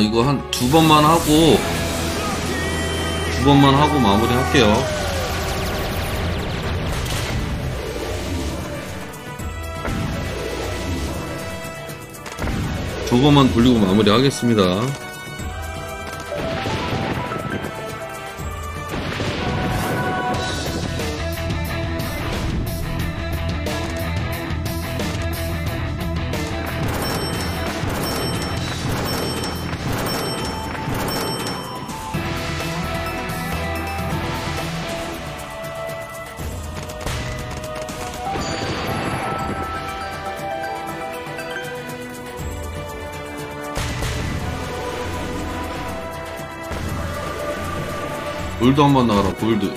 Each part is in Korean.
이거 한 두 번만 하고 두 번만 하고 마무리 할게요. 두 번만 돌리고 마무리 하겠습니다. 골드 한번 나와라 골드.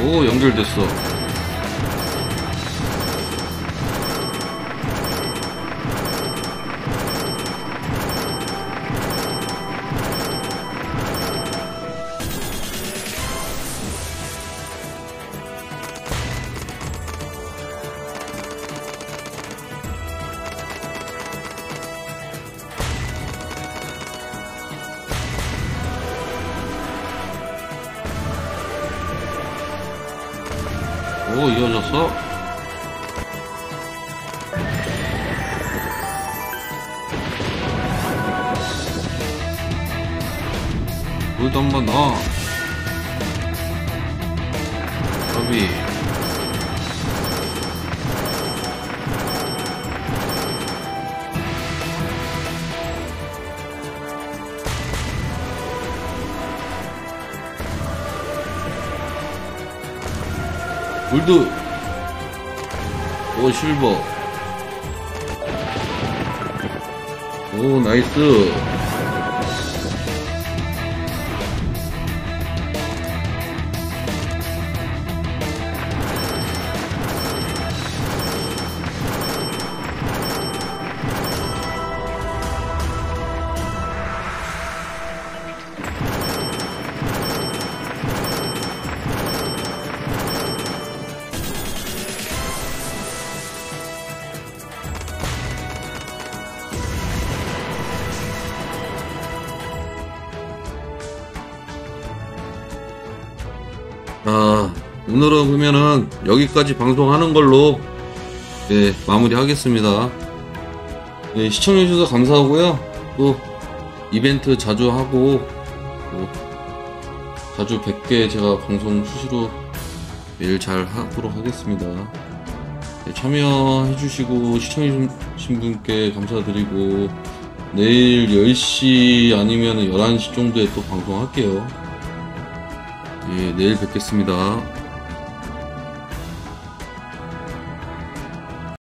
오 연결됐어 오 이어졌어 골드 한번 넣어. 더비 골드 오 실버. 오 나이스 아, 오늘은 그러면은 여기까지 방송하는 걸로 네, 마무리 하겠습니다. 네, 시청해주셔서 감사하고요. 또 이벤트 자주 하고 또 자주 뵙게 제가 방송 수시로 매일 잘 하도록 하겠습니다. 네, 참여해주시고 시청해주신 분께 감사드리고 내일 10시 아니면 11시 정도에 또 방송할게요. 예, 내일 뵙겠습니다.